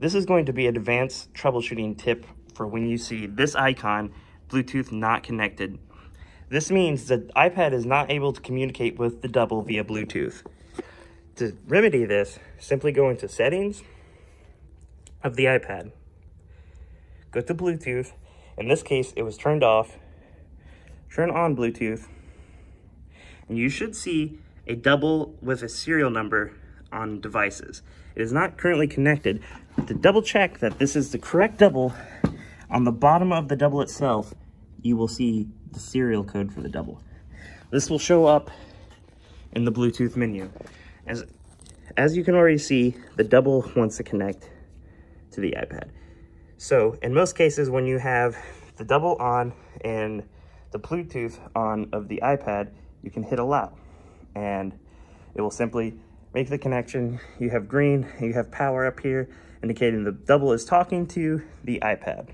This is going to be an advanced troubleshooting tip for when you see this icon, Bluetooth not connected. This means the iPad is not able to communicate with the double via Bluetooth. To remedy this, simply go into settings of the iPad. Go to Bluetooth. In this case, it was turned off. Turn on Bluetooth. And you should see a double with a serial number on devices. It is not currently connected. To double check that this is the correct double, on the bottom of the double itself, you will see the serial code for the double. This will show up in the Bluetooth menu. As, as you can already see, the double wants to connect to the iPad. So in most cases, when you have the double on and the Bluetooth on of the iPad, you can hit allow and it will simply make the connection. You have green, you have power up here, indicating the double is talking to the iPad.